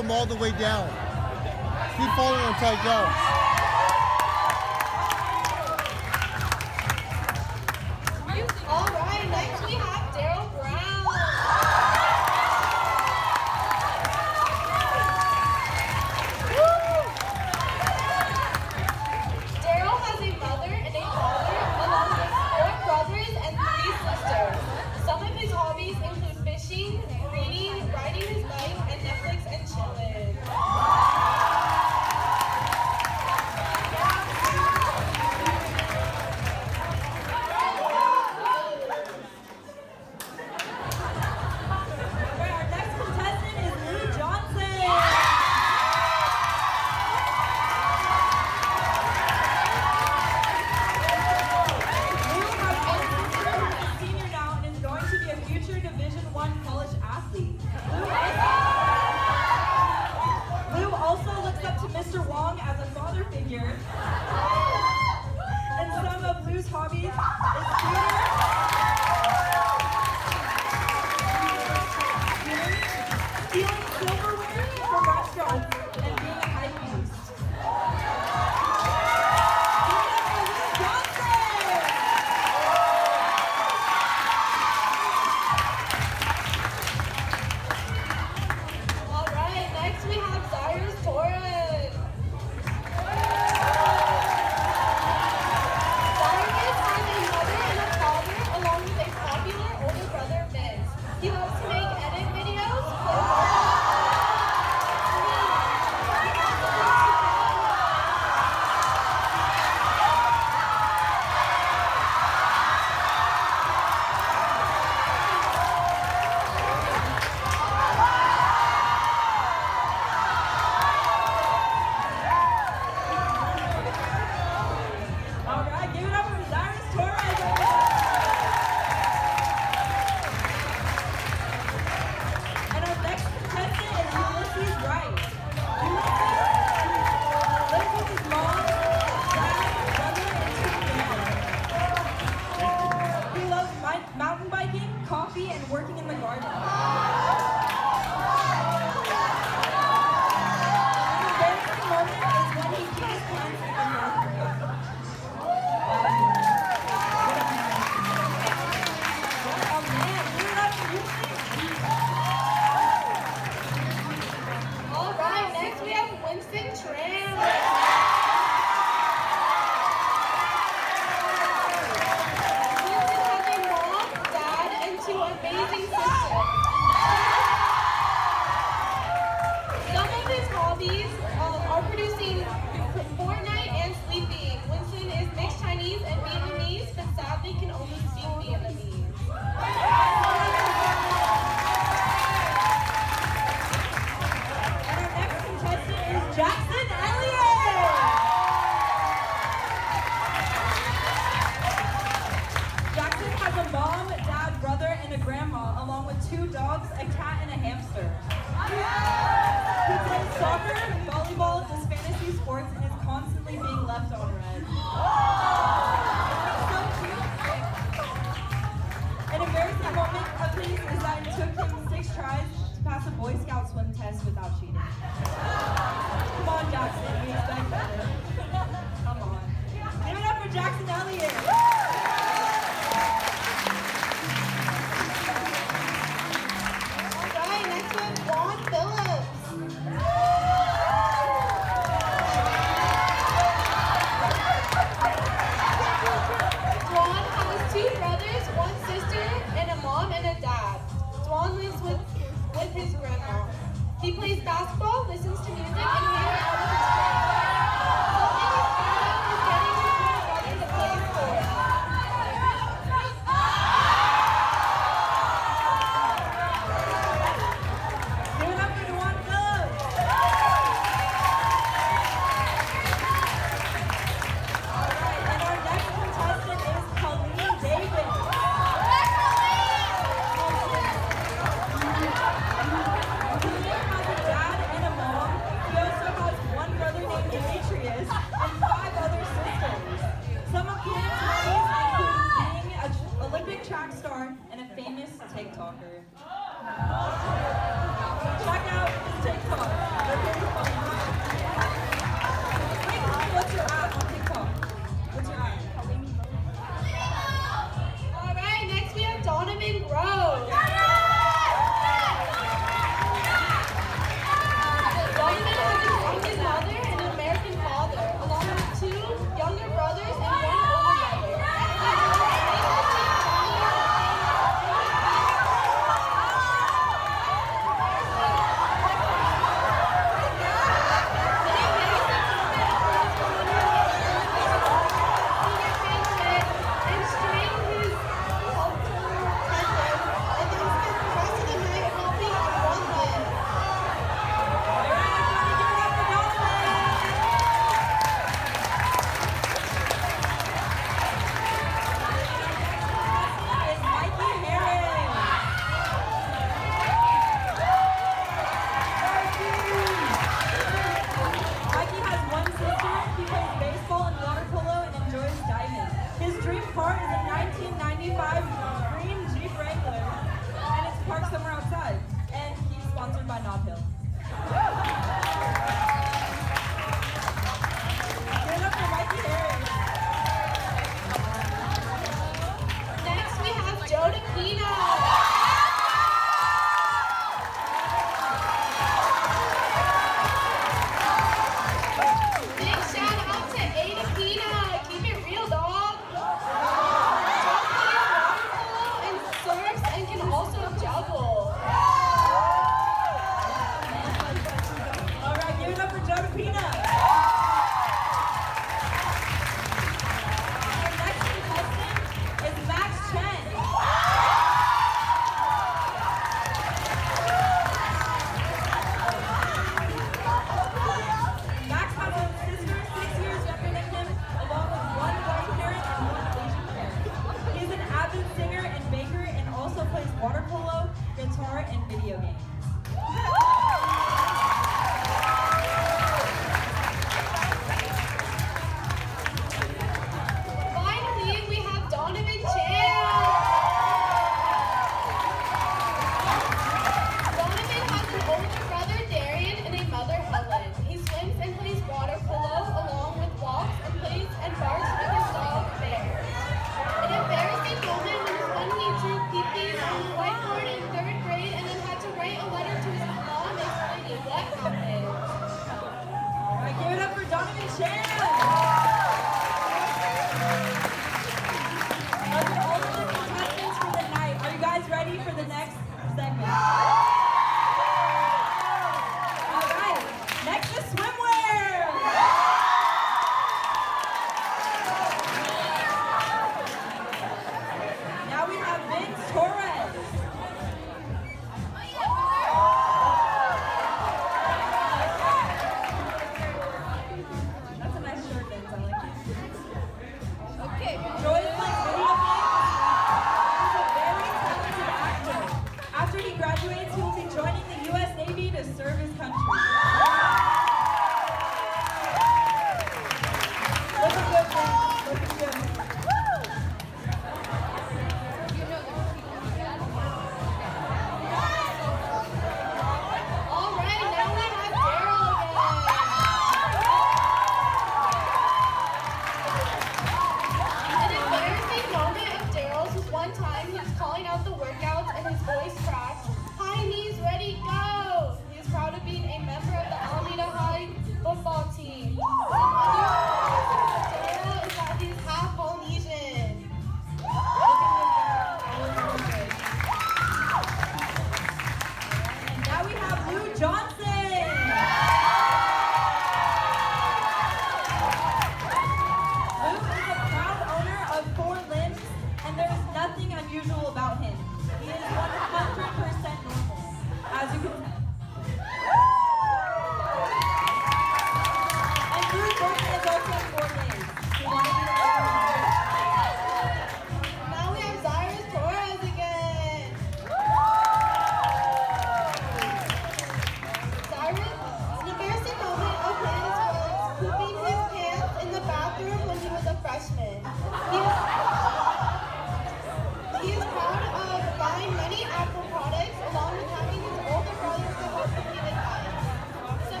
him all the way down. Keep following him until he.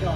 是吧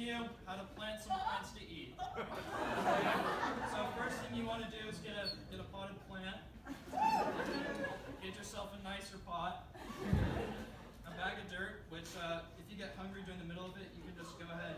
teaching you how to plant some plants to eat. Okay? So first thing you want to do is get a, get a potted plant. Get yourself a nicer pot. A bag of dirt, which uh, if you get hungry during the middle of it, you can just go ahead.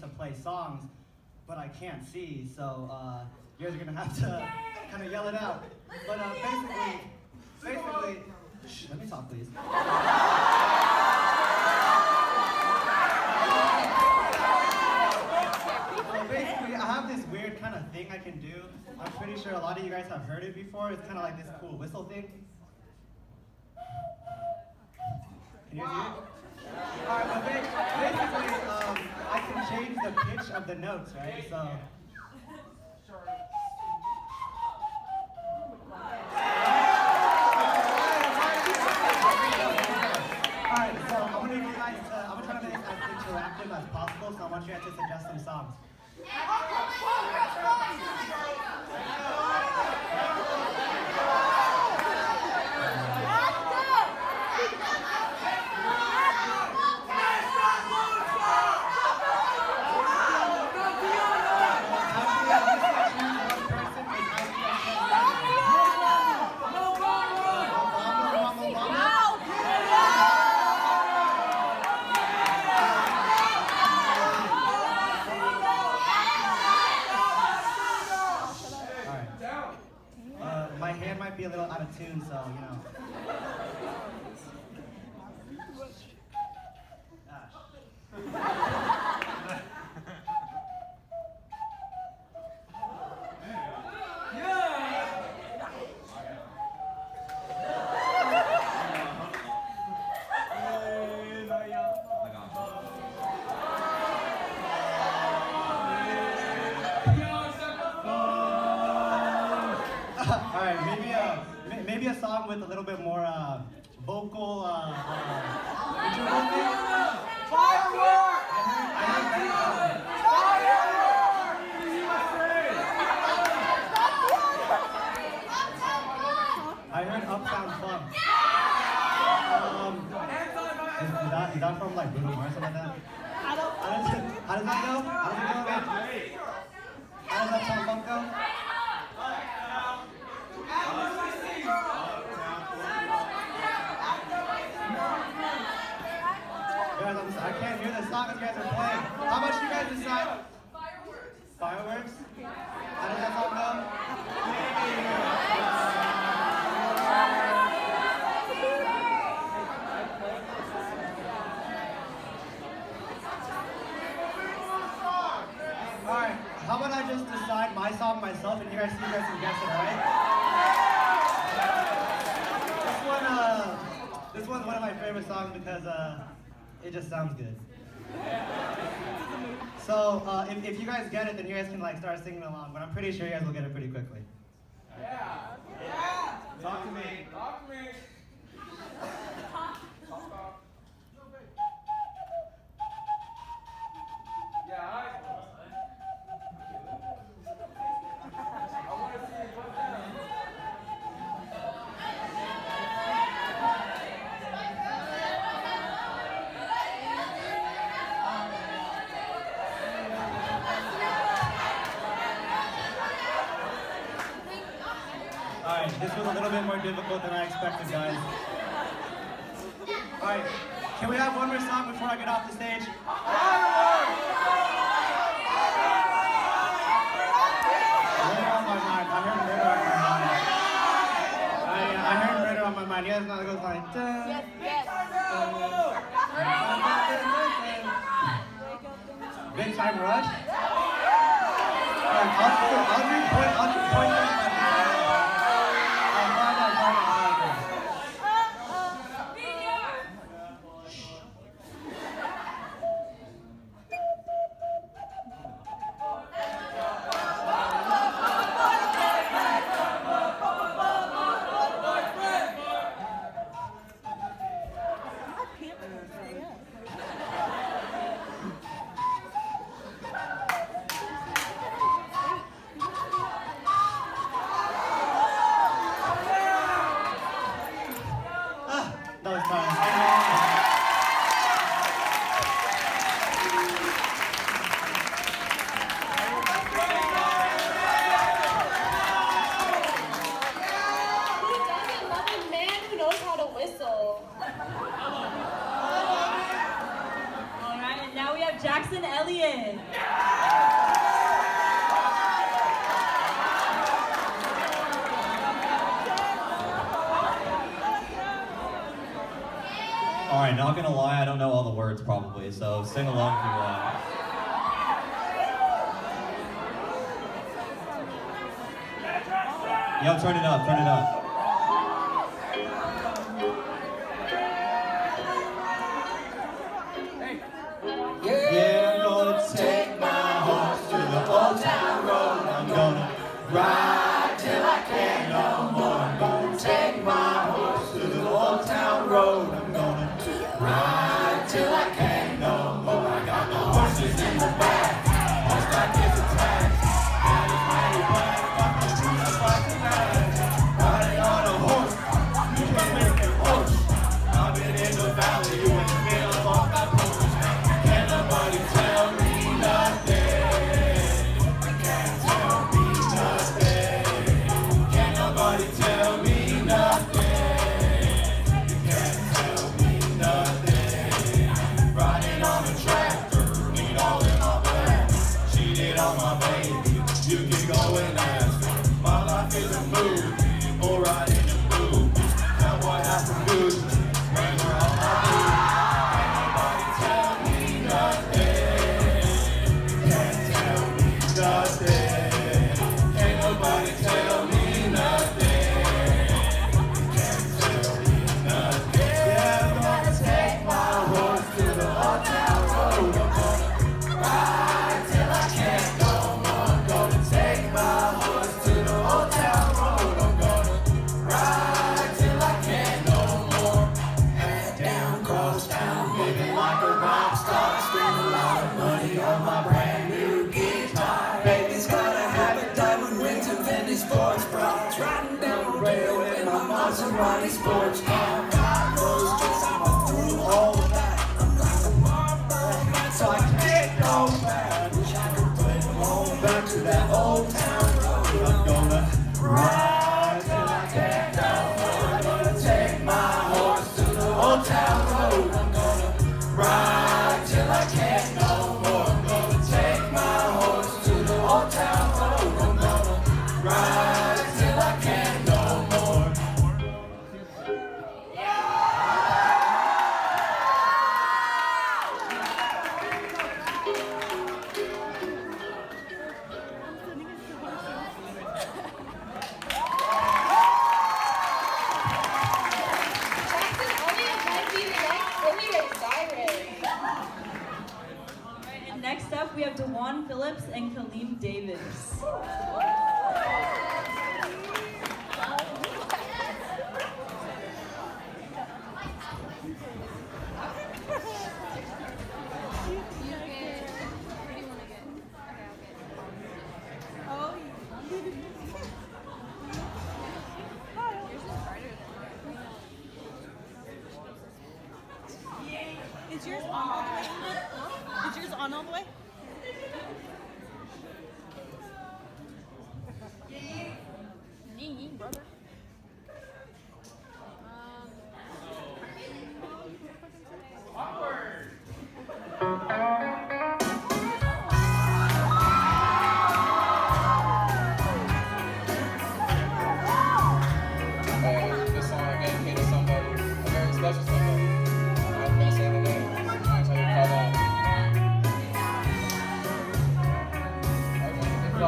To play songs, but I can't see, so uh, you guys are gonna have to kind of yell it out. But uh, basically, basically, shh, let me talk, please. Basically, I have this weird kind of thing I can do. I'm pretty sure a lot of you guys have heard it before. It's kind of like this cool whistle thing. Can you hear it? Alright, but basically, um, I can change the pitch of the notes, right? So. Alright, so I'm gonna you uh, guys I'm gonna try to make as interactive as possible, so I want you guys to suggest some songs. Vocal, uh, uh. Firework! I heard Uptown Funk. Um, is, is that, is that from like Bruno Mars or something like that? How does, how does that go? How does it go? How does Uptown Funk go? Guys, I'm, I can't hear the song you guys are playing. How Fireworks. Fireworks? How does that song go? Alright, how about I just decide my song myself and you guys see you guys can guess it, alright? This one, uh, this one's one of my favorite songs because uh, it just sounds good. So uh, if, if you guys get it, then you guys can like start singing along. But I'm pretty sure you guys will get it pretty quickly. Talk to me. Talk to me. So sing along if you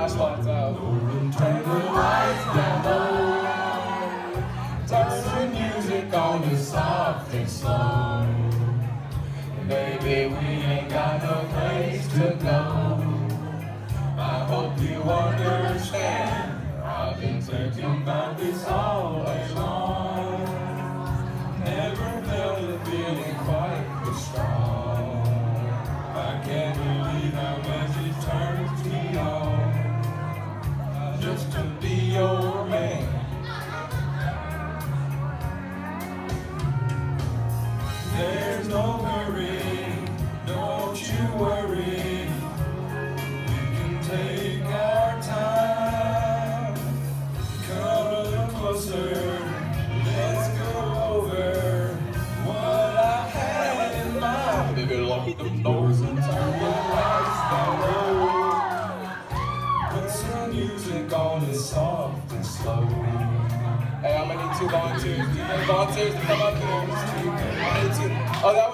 flashlights out. Turn the lights down low. Turn the music on to soft and slow. Baby, we ain't got no place to go. I hope you understand. I've been thinking about this all. volunteers to come up here. Oh,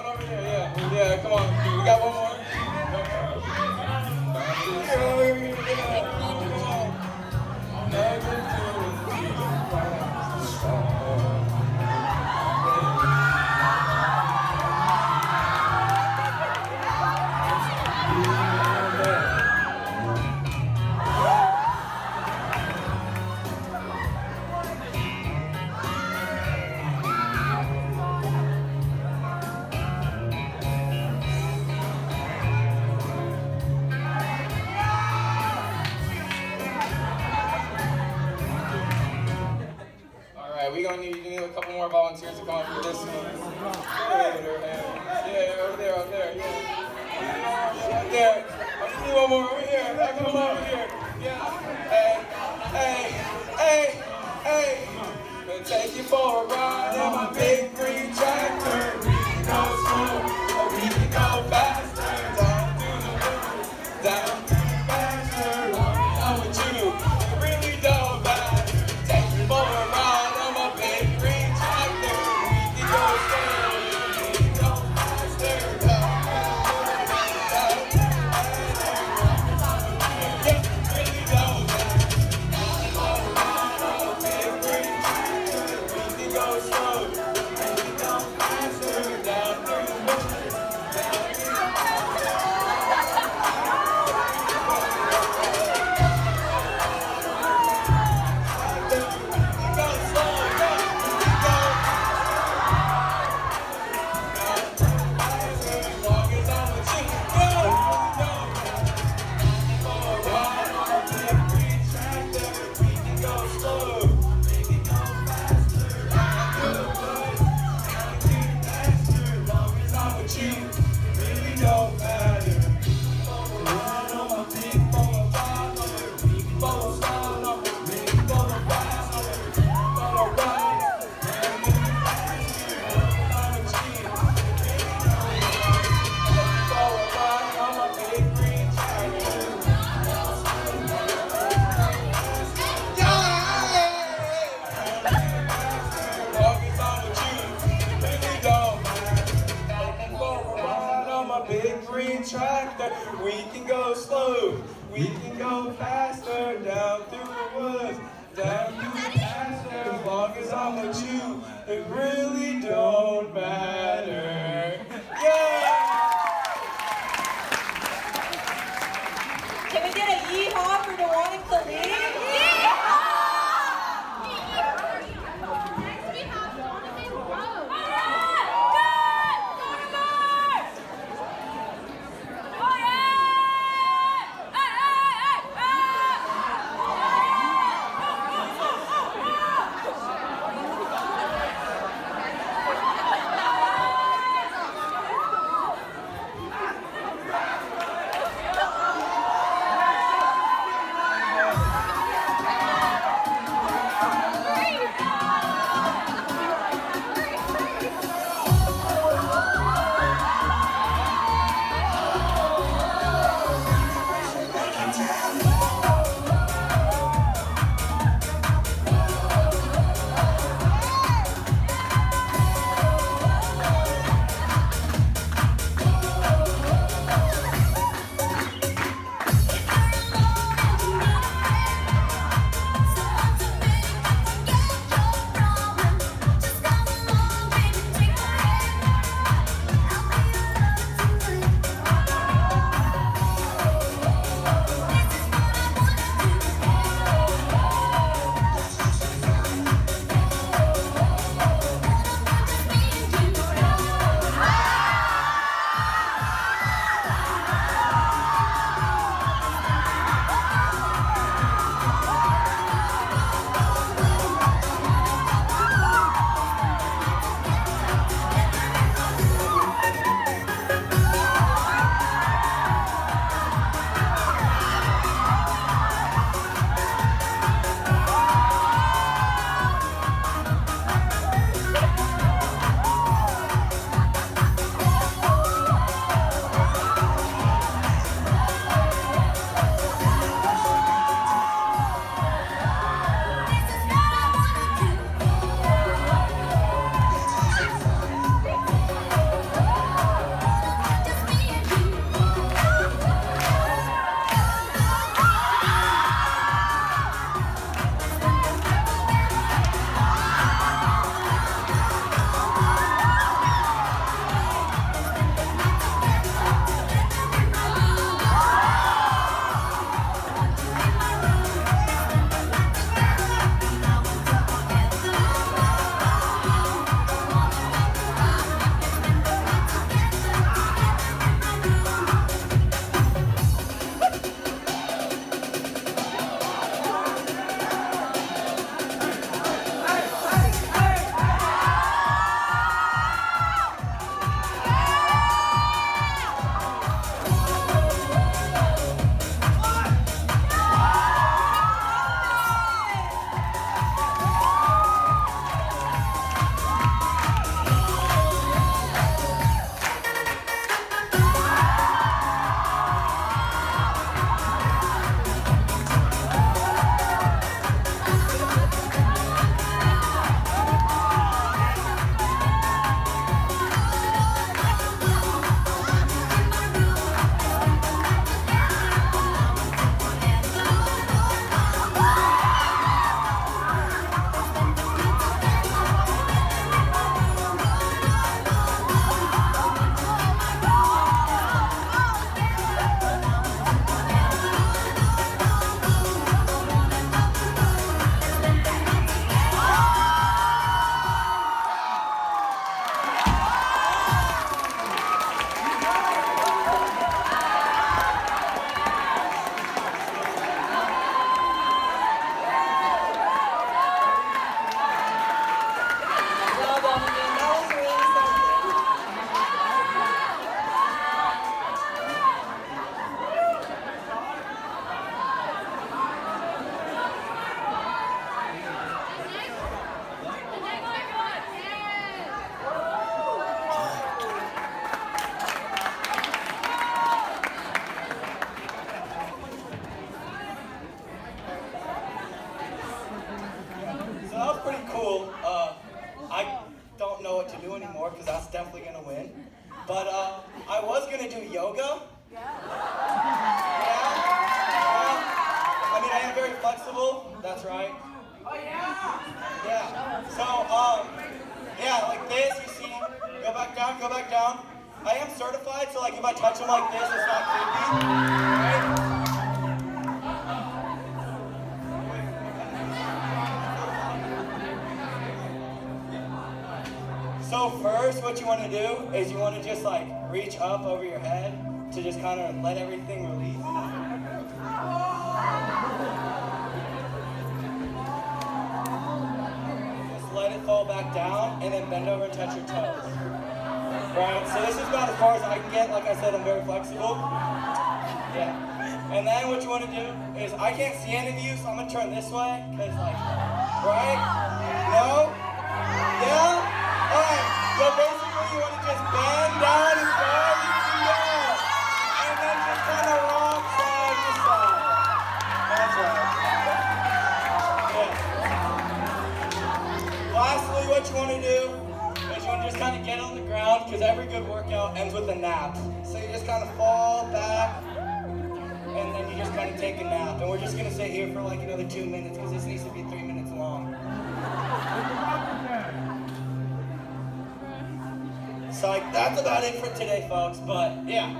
it for today, folks, but yeah.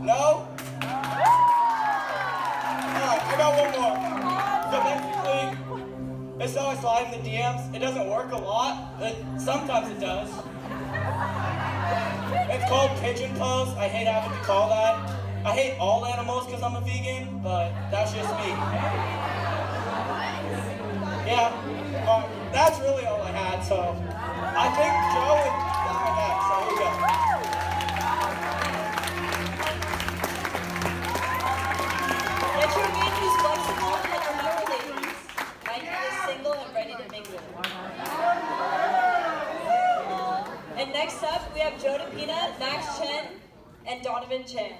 No? Alright, I got one more. So basically, it's always live in the DMs. It doesn't work a lot, but sometimes it does. It's called pigeon pose. I hate having to call that. I hate all animals because I'm a vegan, but that's just me. Yeah, um, that's really all I had, so I think Joe and have Joe DePina, Max Chen, and Donovan Chen.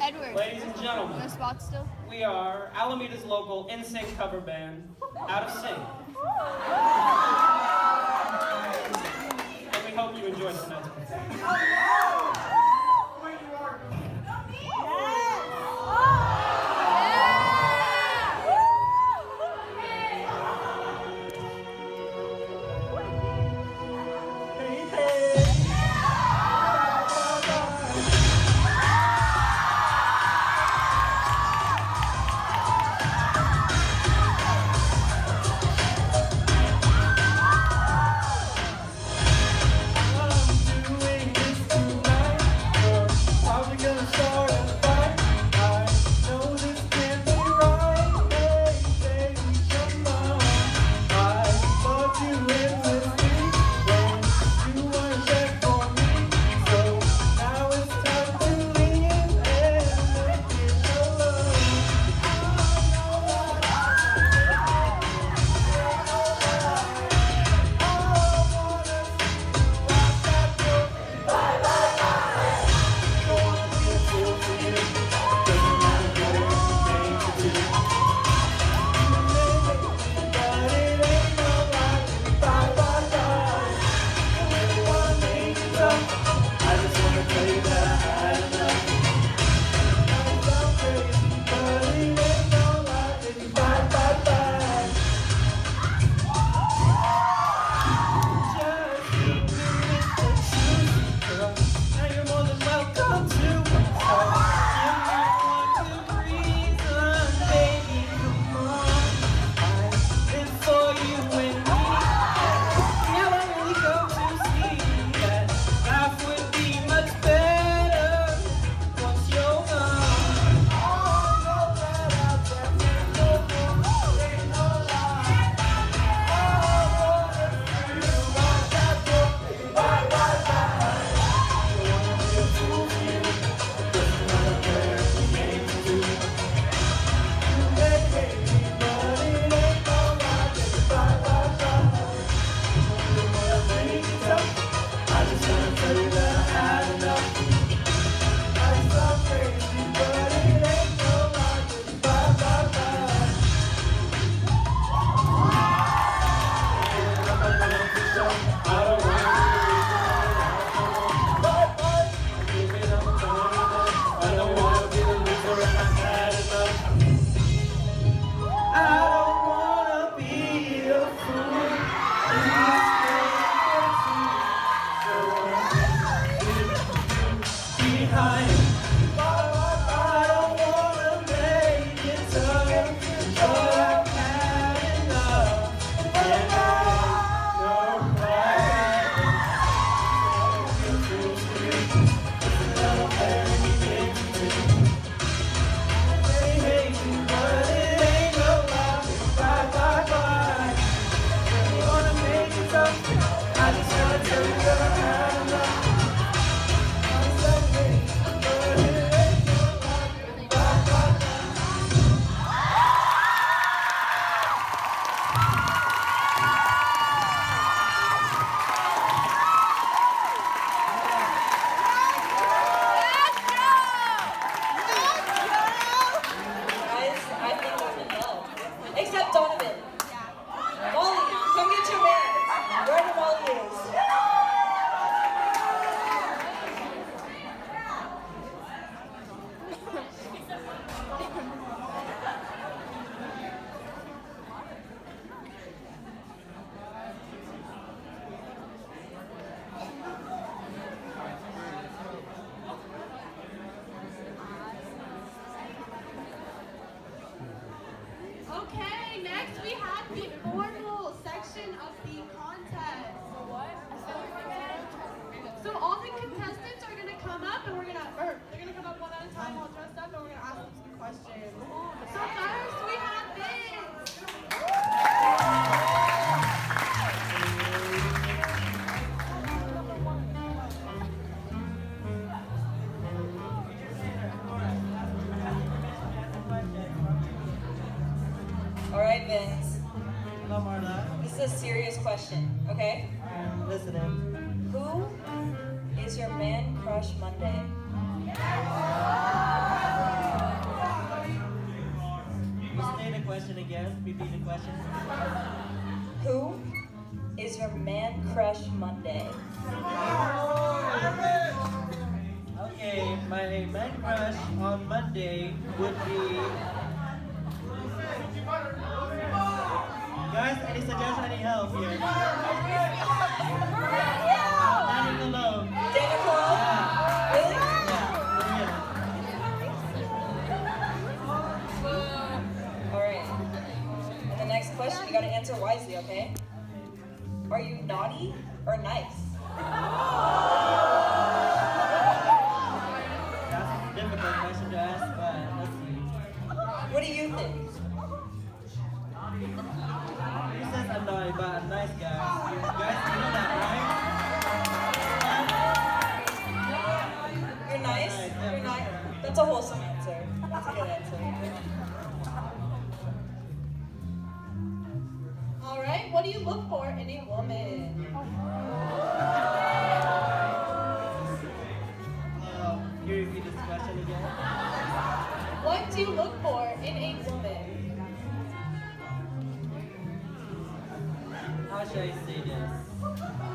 Edward. Ladies and gentlemen, we are Alameda's local NSYNC cover band out of you look for in a woman? How should I say this?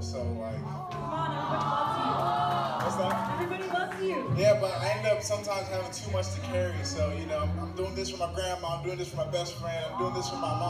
so like. Come on, everybody loves you. What's? Everybody loves you. Yeah, but I end up sometimes having too much to carry, so you know, I'm doing this for my grandma, I'm doing this for my best friend, I'm doing this for my mom.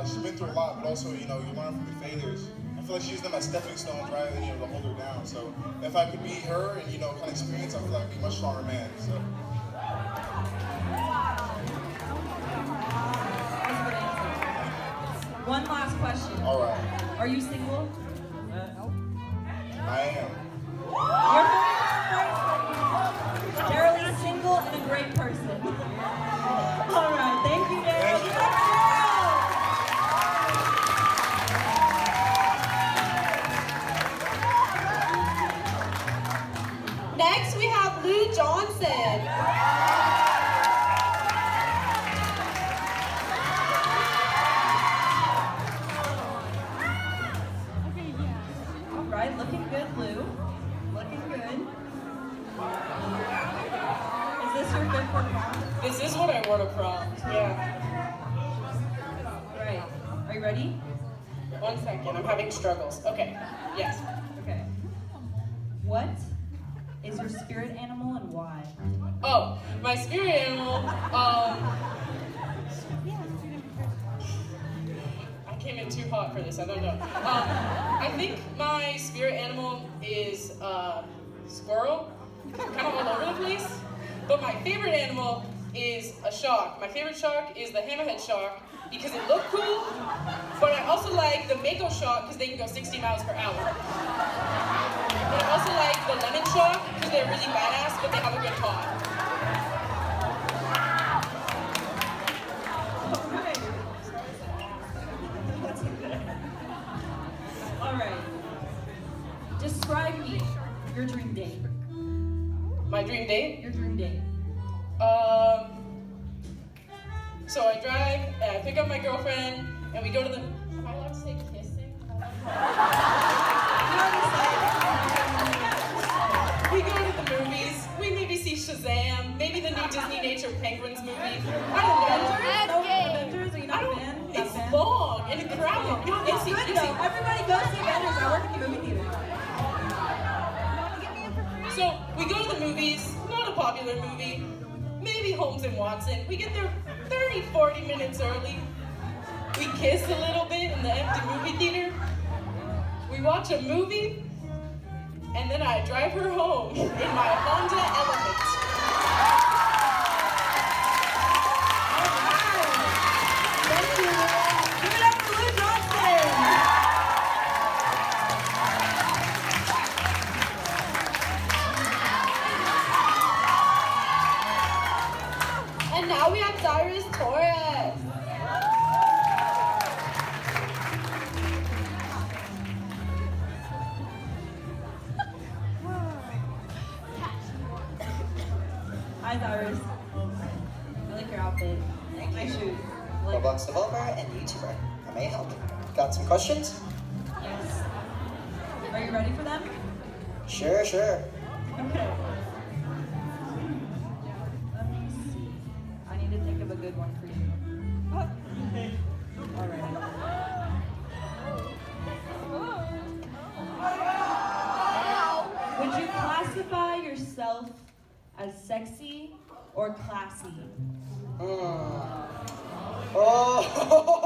Knowledge and a lot. She's been through a lot, but also, you know, you learn from the failures. I feel like she used them as stepping stones rather than you know to hold her down. So if I could be her and you know kind of experience, I feel like I'd be a much stronger man. So. One last question. All right. Are you single? I am. I don't know. Um, I think my spirit animal is uh, squirrel. Kind of all over the place. But my favorite animal is a shark. My favorite shark is the hammerhead shark because it looked cool. But I also like the mako shark because they can go 60 miles per hour. But I also like the lemon shark because they're really badass, but they have a good pod. Your dream date. My dream date? Your dream date. Um. So I drive, and I pick up my girlfriend, and we go to the. Am I allowed to say kissing? we go to the movies. We maybe see Shazam. Maybe the new Disneynature Penguins movie. I don't know. Avengers? Are you not a fan? It's fan? long and crowded. No, it's It's- good it's- though. Everybody goes see Avengers. I work in the movie theater. We go to the movies, not a popular movie, maybe Holmes and Watson. We get there 30, 40 minutes early. We kiss a little bit in the empty movie theater. We watch a movie, and then I drive her home in my Honda Element. I developer and YouTuber. How may I help? Got some questions? Yes. Are you ready for them? Sure, sure. Okay. Let me see. I need to think of a good one for you. All right. Would you classify yourself as sexy or classy? Hmm. Oh!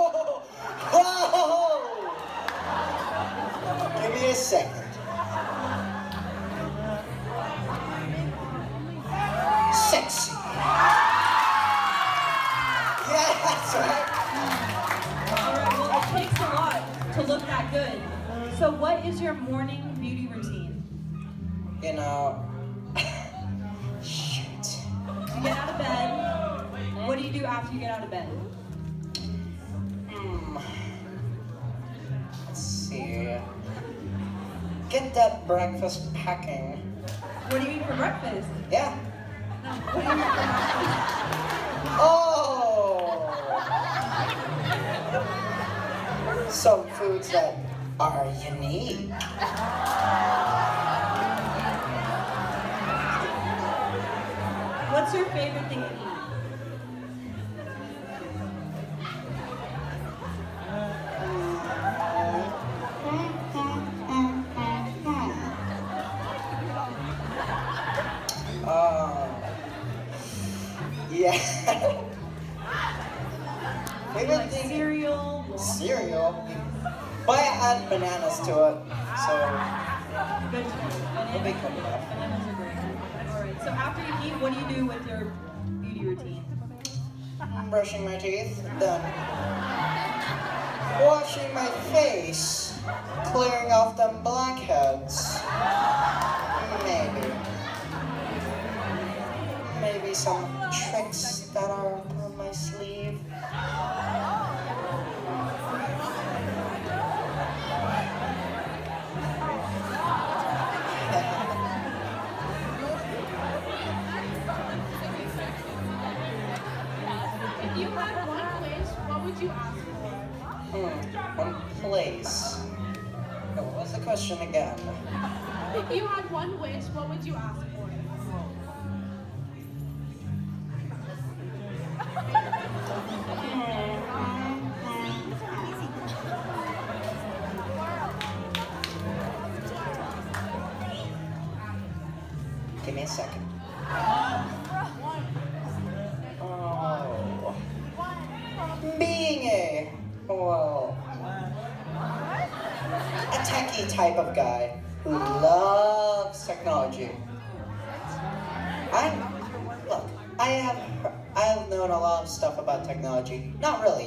What's your favorite thing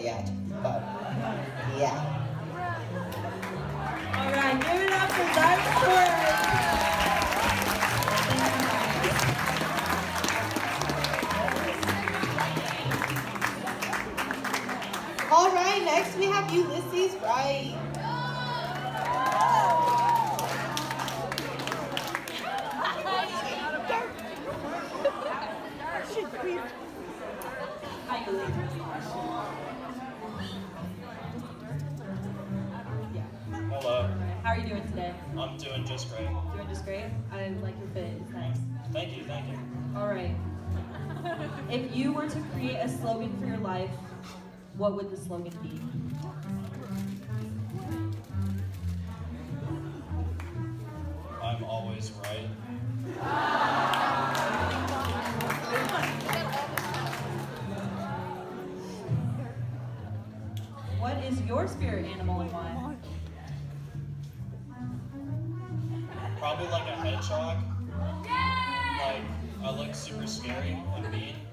yet. what would the slogan be? I'm always right. what is your spirit animal and why? Probably like a hedgehog. Yay! Like, I look super scary and mean.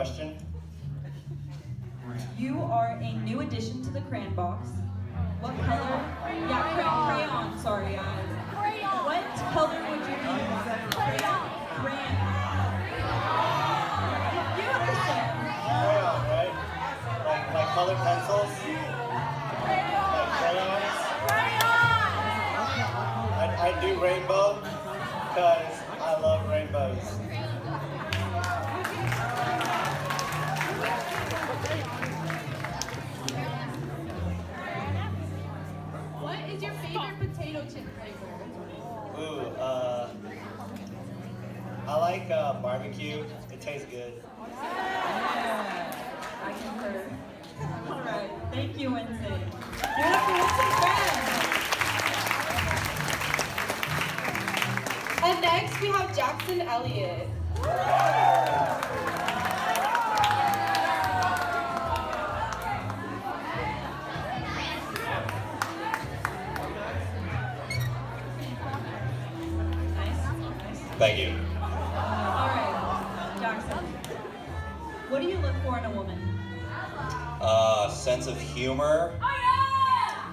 question? You are a new addition to the crayon box. What color? Yeah, crayon. crayon sorry, I. Crayon. What color would you use? Crayon. Crayon. You understand? Crayon, right? Like, like color pencils. Crayon. Like crayons. Crayon. I do rainbow because like uh, barbecue. It tastes good. I concur. All right, thank you, Wednesday. Give it up for Wednesday friends. And next we have Jackson Elliott. Thank you. For in a woman? Uh, sense of humor.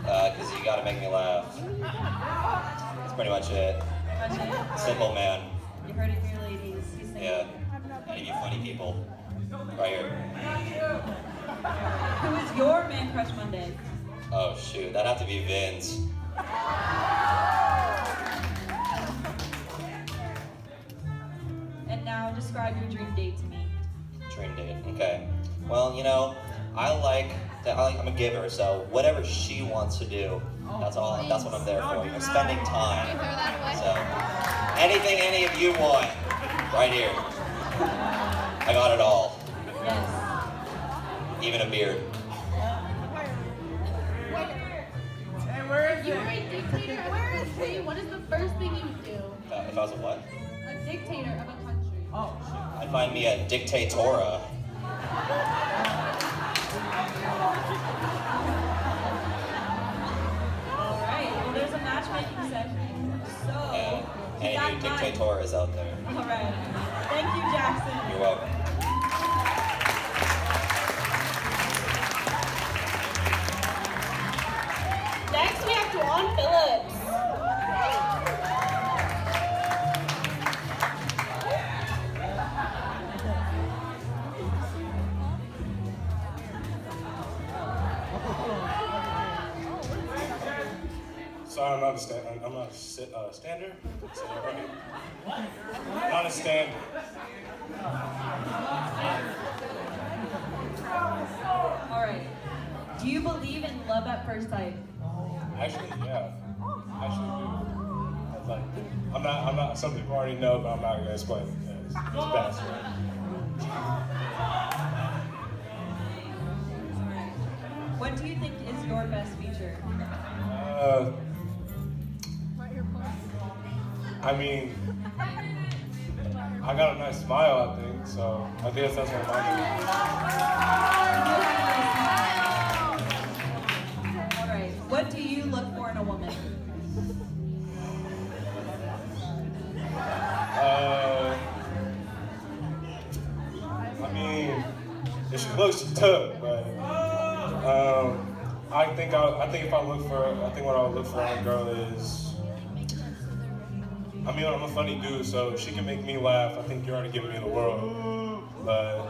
Because you gotta make me laugh. That's pretty much it. Much it? Simple man. You heard it here, ladies. He's. Yeah. Any of you funny people. Right here. Who is your man crush Monday? Oh shoot, that'd have to be Vince. And now describe your dream date to me. Dream date. Okay. Well, you know, I like that. I like, I'm a giver, so whatever she wants to do, that's all. That's what I'm there for. You know, spending time. So anything any of you want, right here. I got it all. Yes. Even a beard. If you were a dictator of a country, what is the first thing you would do? Uh, if I was a what? A dictator I'd find me a dictatora. All right, well, there's a matchmaking session. So, Yeah. keep Any that of in you mind. dictatoras out there. All right. Thank you, Jackson. You're welcome. Next we have Dwan Phillips. Not a stand. I'm not a sit, uh, stander. I'm not a stander. All right. Do you believe in love at first sight? Actually, yeah. Actually, do. I'm like, I'm not. I'm not. Some people already know, but I'm not gonna explain. Yeah, it's, it's best. What do you think is your best feature? Uh, I mean, I got a nice smile. I think so. I guess that's what mine All right. What do you look for in a woman? Uh, I mean, if she looks, she's tough, but um, I think I, I think if I look for, I think what I would look for in a girl is. I mean, I'm a funny dude, so if she can make me laugh, I think you're already giving me the world. But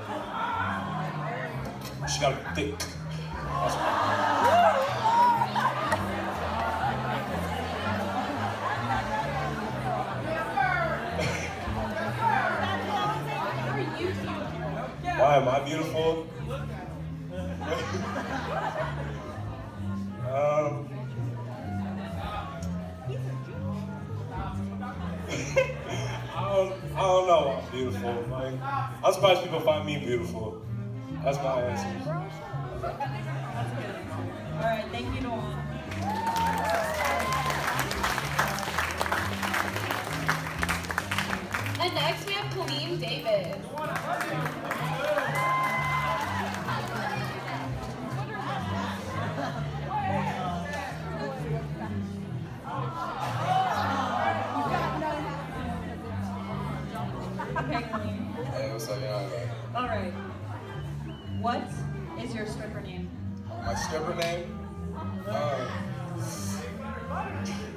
she got be thick. Why am I beautiful? um, I don't, know. I'm beautiful. Like, I'm surprised people find me beautiful. That's my answer. All right. Thank you, Dawn. And next we have Colleen Davis. Hey, what's up, y'all? All right. What is your stripper name? My stripper name? Um,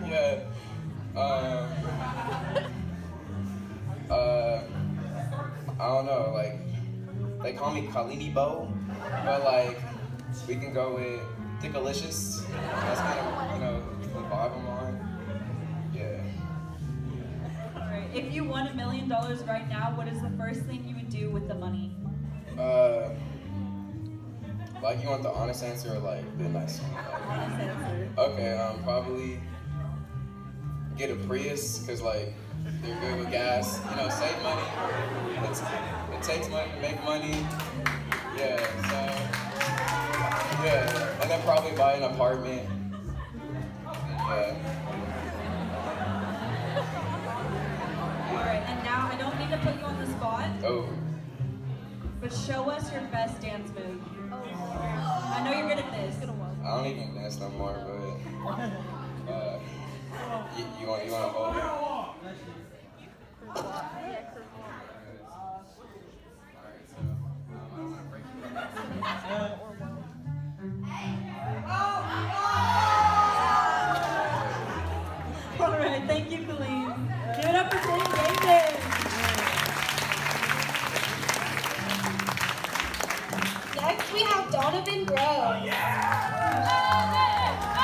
yeah. Um, uh, I don't know. Like, they call me Kalini Bo, but like, we can go with Dickalicious. That's kind of, you know, the vibe I'm on. If you won a million dollars right now, what is the first thing you would do with the money? Uh, like, you want the honest answer or like the nice one? Honest answer. Okay, um, probably get a Prius because like they're good with gas. You know, save money. It's, it takes money to make money. Yeah, so yeah, and then probably buy an apartment. Yeah. Now I don't mean to put you on the spot, Oh, but show us your best dance move. I know you're good at this. I don't even dance no more, but uh, you, you want you want to hold it? Alright, we have Donovan Grove. Oh, Hi, oh,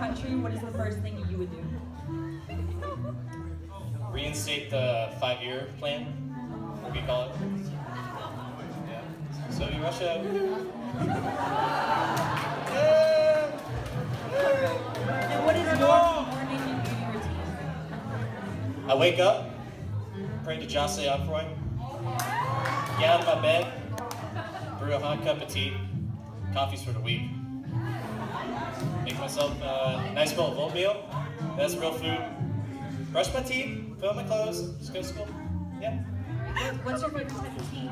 country, what is the first thing you would do? Reinstate the five-year plan, what do we call it. Yeah. Soviet Russia. And what is your morning and beauty routine? I wake up, pray to Jahseh Onfroy, get out of my bed, brew a hot cup of tea, coffees for the week. Myself a nice bowl of oatmeal, that's real food. Brush my teeth, put on my clothes, just go to school. Yeah. What's your favorite type of tea?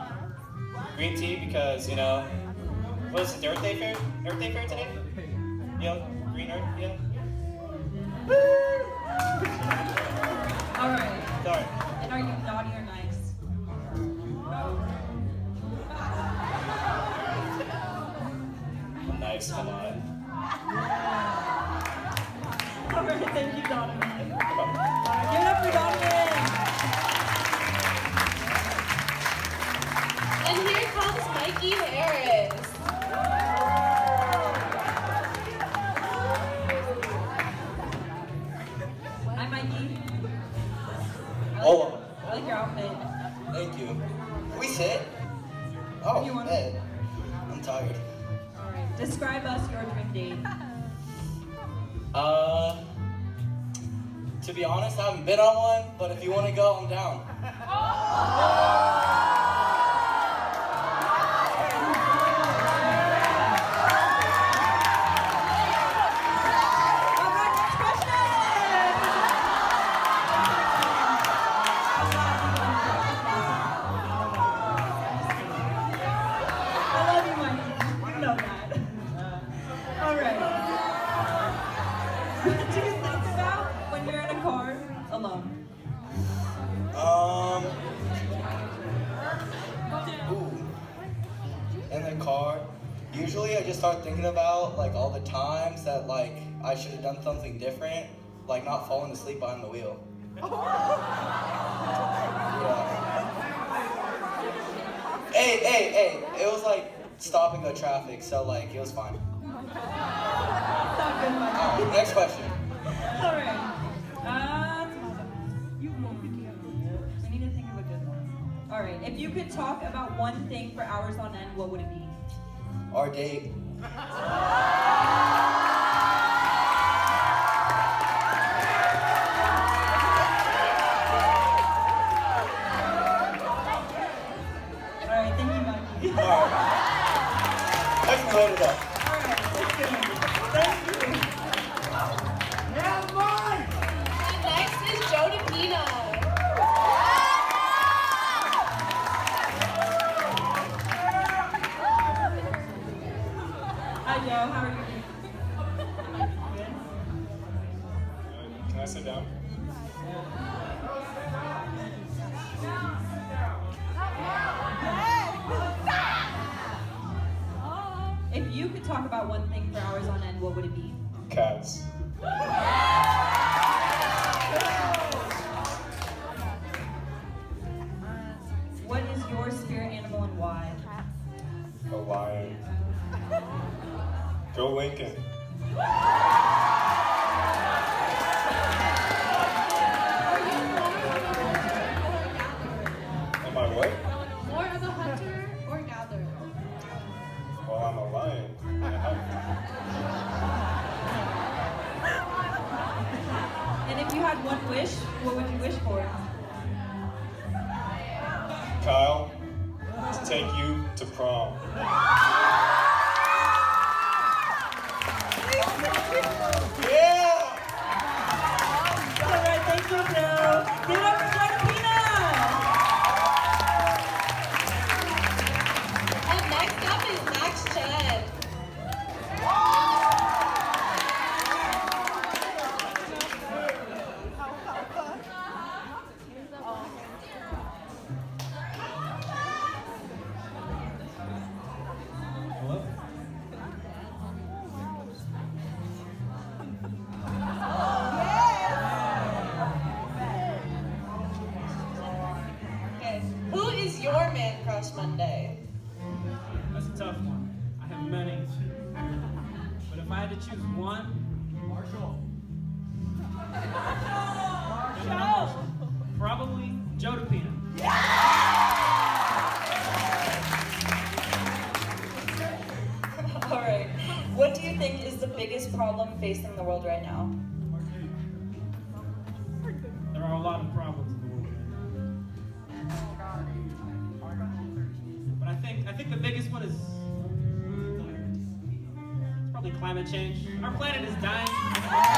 Green tea because, you know, what is it, Earth Day Fair? Earth Day Fair today? You know, green earth, yeah. Alright. Sorry. And are you naughty or nice? Nice, come on. Alright, thank you, Donovan. Give it up for Donovan! And here comes Mikey Harris. Describe us your dream date. Uh, to be honest, I haven't been on one, but if you want to go, I'm down. I I just start thinking about like all the times that like I should have done something different, like not falling asleep behind the wheel. Hey, hey, hey! It was like stopping the traffic, so like it was fine. Alright, next question. Alright. Uh, I need to think of a good one. Alright, if you could talk about one thing for hours on end, what would it be? Our date. choose one. Marshall. Marshall. Marshall. Probably Joe DePina. Yeah! All right. What do you think is the biggest problem facing the world right now? There are a lot of climate change. Our planet is dying.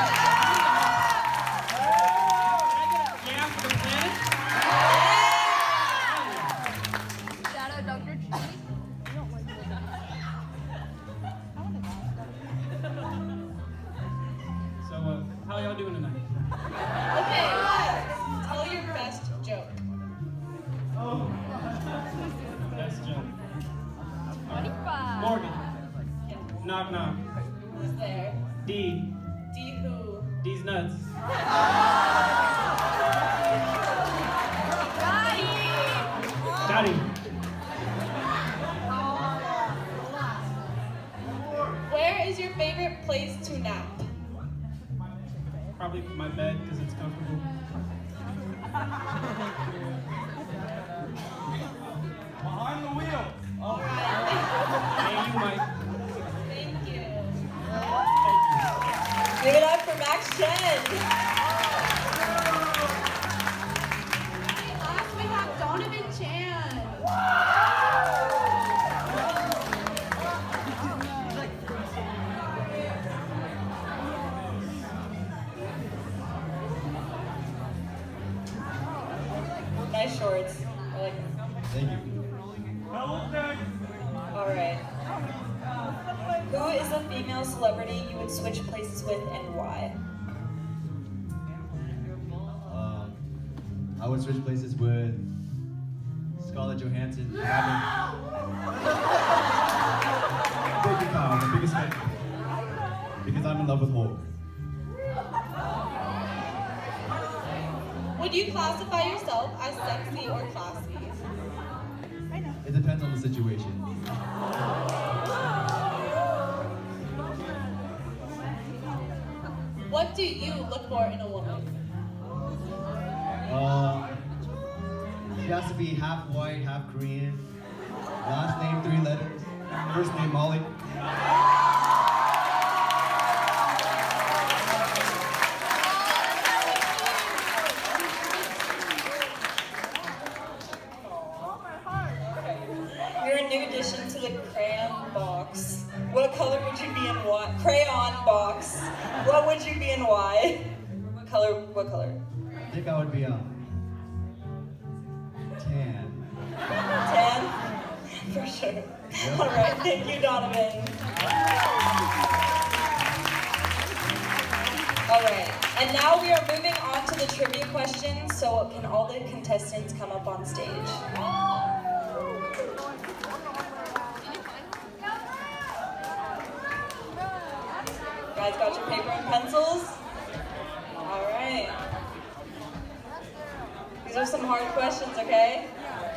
some hard questions, okay?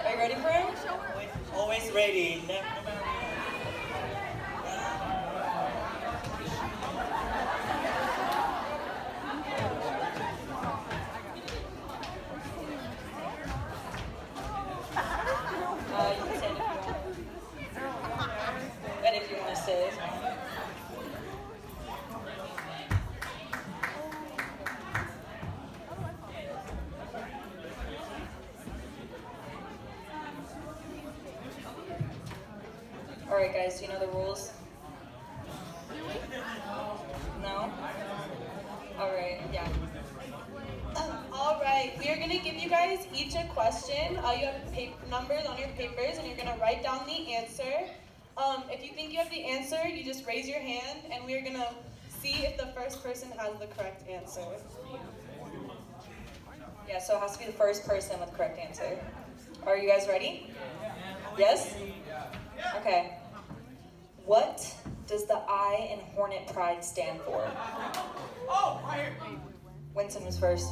Are you ready for it? Always ready. Answer. Yeah, so it has to be the first person with the correct answer. Are you guys ready? Yes? Okay. What does the I in Hornet Pride stand for? Oh. Winston was first.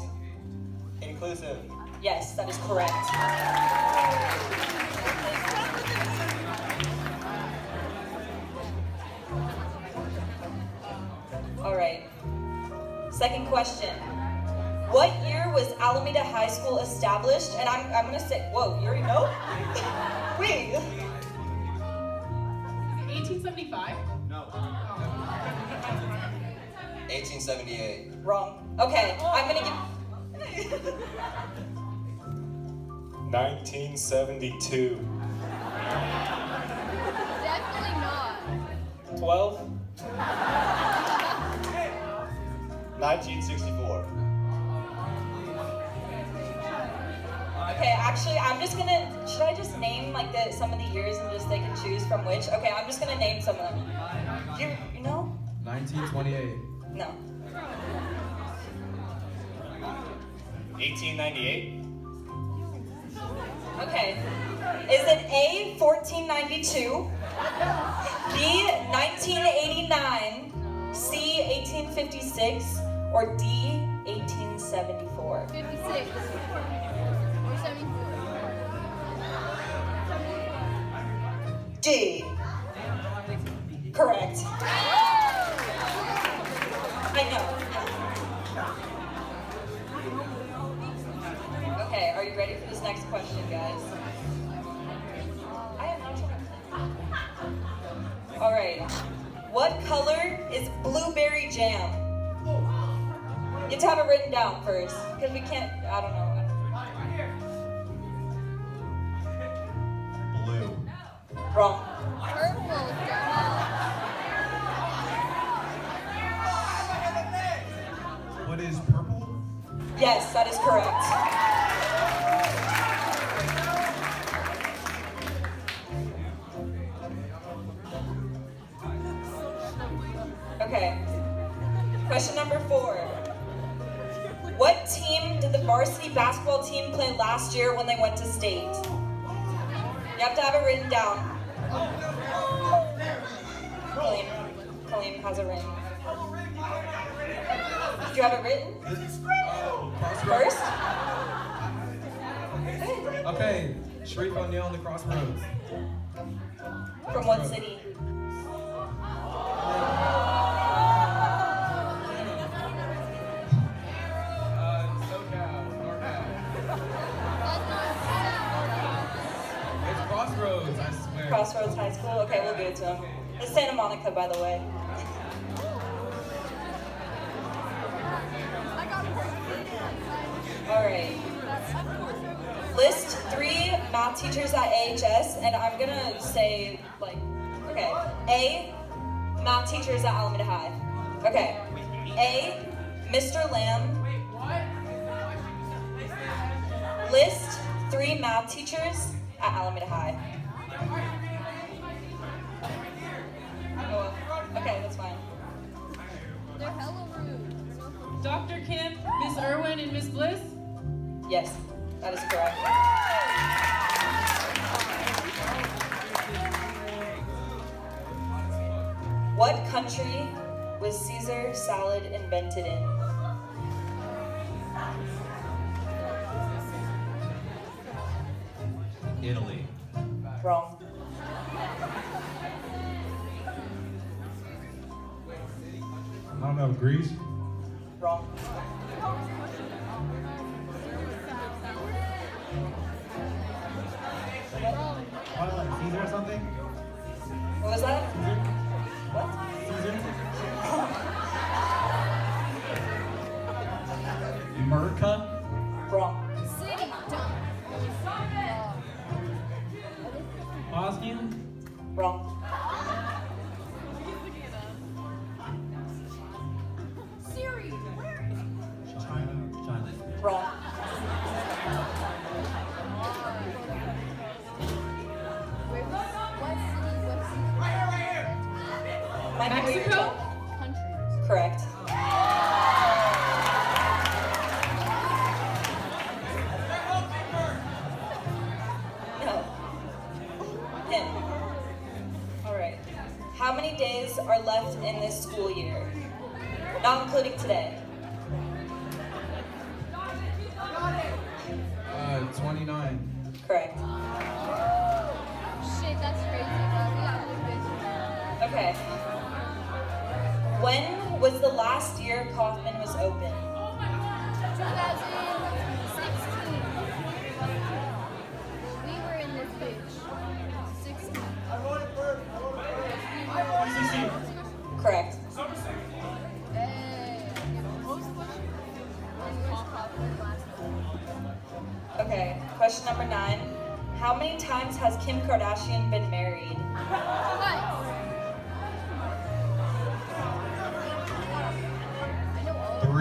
Inclusive. Yes, that is correct. All right. Second question. What year was Alameda High School established? And I'm, I'm gonna say, whoa, you already know? Wait. 1875? No. 1878. Wrong. Okay, I'm gonna give. 1972. Definitely not. 12. 1964. Okay, actually, I'm just gonna. Should I just name like the some of the years and just they can choose from which? Okay, I'm just gonna name some of them. You, you know? 1928. No. 1898. Okay. Is it A, 1492, B, 1989, C, 1856, or D, 1874? 56. Or 74. D. Correct. I know. Okay, are you ready for this next question, guys? I am not trying. All right. What color is blueberry jam? You have to have it written down first, because we can't. I don't know. Blue. Wrong. Purple. What is purple? Yes, that is correct. Okay. Question number four. What team did the varsity basketball team play last year when they went to state? You have to have it written down. Colleen, Colleen has it written. Did you have it written? First? Okay, Shareef O'Neal on the Crossroads. From what city? Crossroads High School? Okay, we'll give it to him. It's Santa Monica, by the way. All right. List three math teachers at AHS, and I'm gonna say, like, okay. A, math teachers at Alameda High. Okay. A, Mr. Lamb. List three math teachers at Alameda High. Dr. Kim, Miss Irwin, and Miss Bliss? Yes, that is correct. What country was Caesar salad invented in? Italy. Wrong. I don't know, Greece?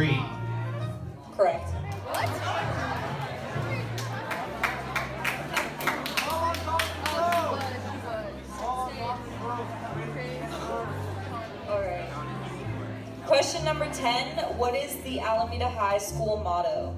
Three. Correct. All right. Question number 10. What is the Alameda High School motto?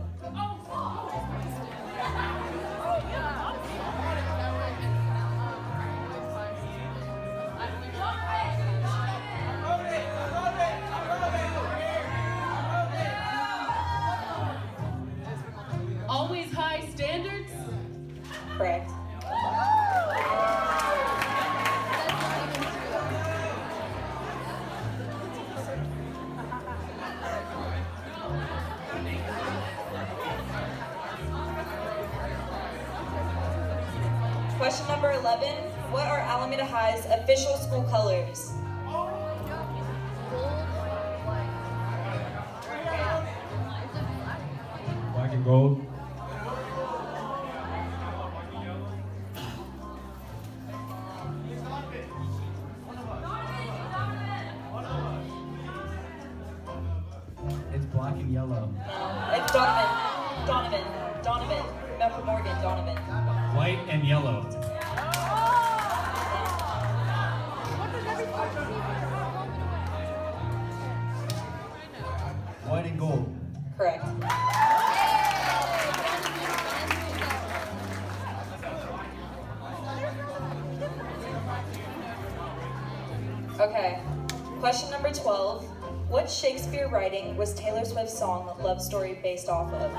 Song Love Story based off of?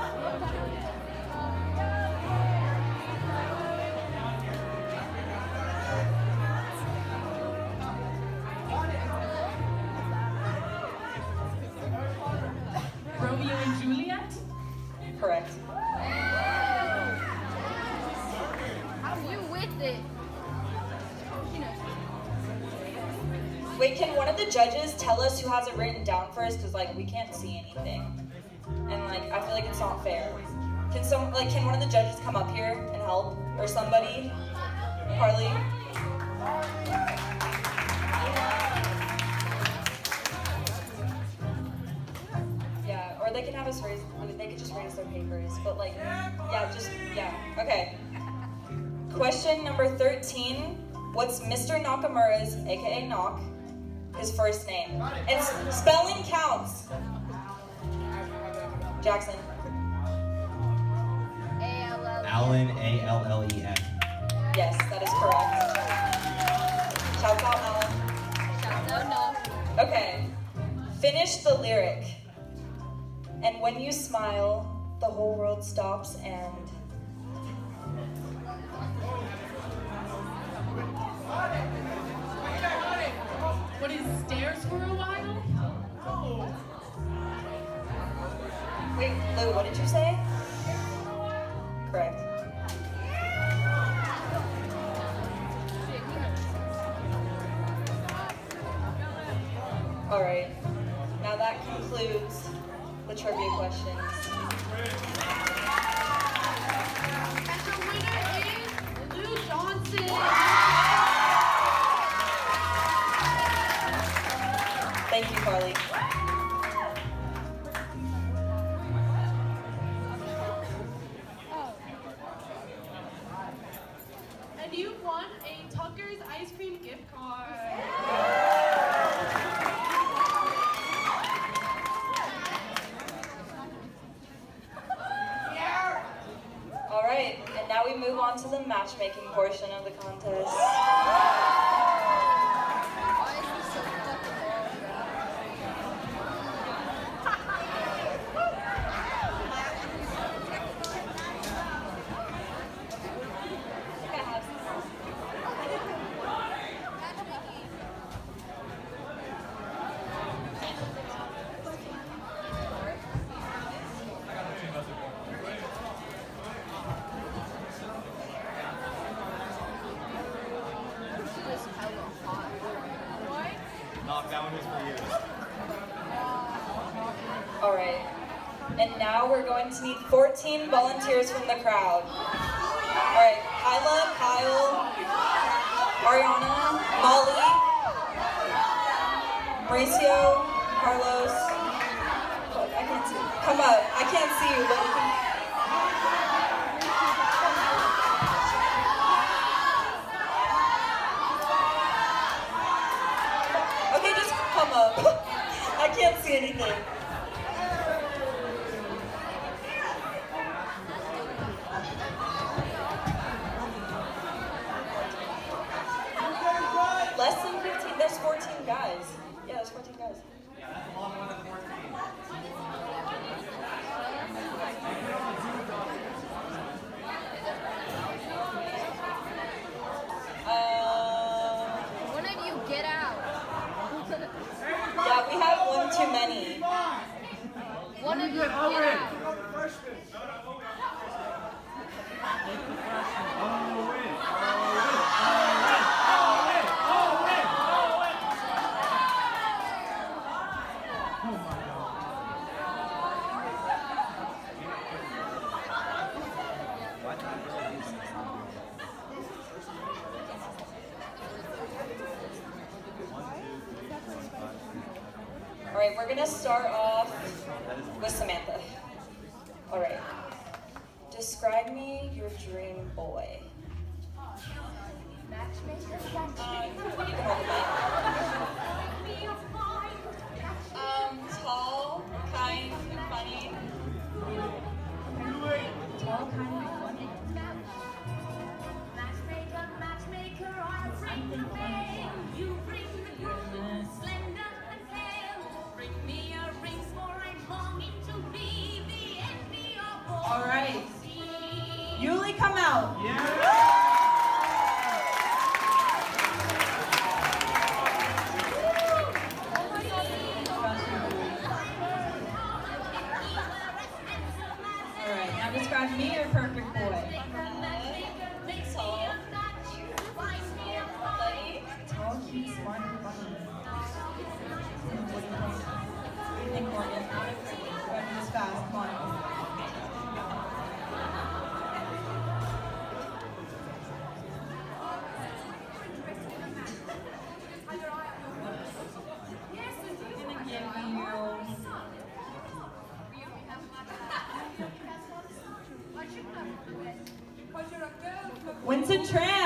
Romeo and Juliet? Correct. You with it. Wait, can one of the judges tell us who has it written down for us? Because, like, we can't And, like, I feel like it's not fair. Can some, like, can one of the judges come up here and help? Or somebody? Carly? Yeah, or they can have us raise, they could just raise their papers. But, like, yeah, just, yeah. Okay. Question number 13. What's Mr. Nakamura's, aka Knock, his first name? And spelling counts. Jackson. Allen, A L L E N. Yes, that is correct. Shout out, Alan. Shout out, no. Okay. Finish the lyric. And when you smile, the whole world stops and. What is stares for a while? Wait, Lou, what did you say? Correct. All right. Now that concludes the trivia questions. Going to need 14 volunteers from the crowd. You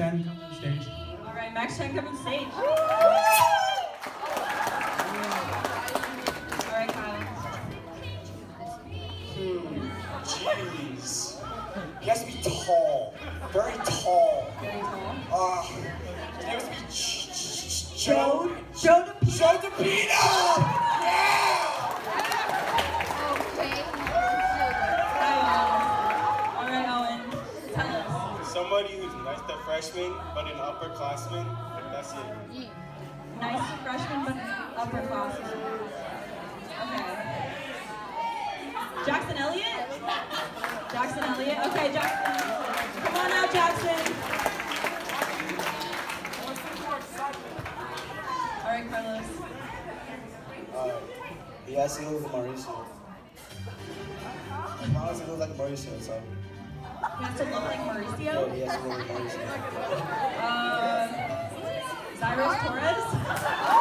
Chen, come on stage. All right, Max Chen, come on stage. Woo! All right, Kyle. Hmm, jeez. He has to be tall, very tall. Very tall? Uh, he has to be Joe? Joe DePino! Joe DePino! Yeah! freshman but an upperclassman, that's it. Nice freshman but an upperclassman. Okay. Jackson Elliott? Jackson Elliott. Okay, Jackson. Come on out, Jackson. All right, Carlos. Uh, he has to look like a Mauricio. looks look like a Mauricio, so. It to look like Mauricio. Um, Torres.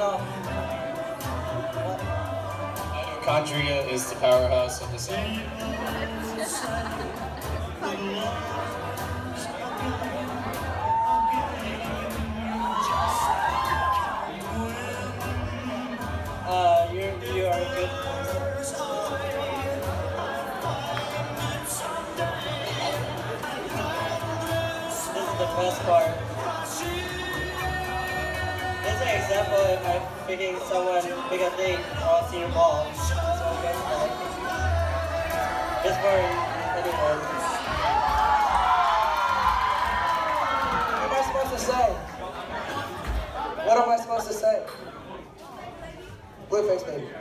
no. Condria is the powerhouse of the sound. Uh, you're, the best part example, if I'm picking someone bigger thing or senior ball, so guess like Just for anyone. What am I supposed to say? What am I supposed to say? Blueface baby.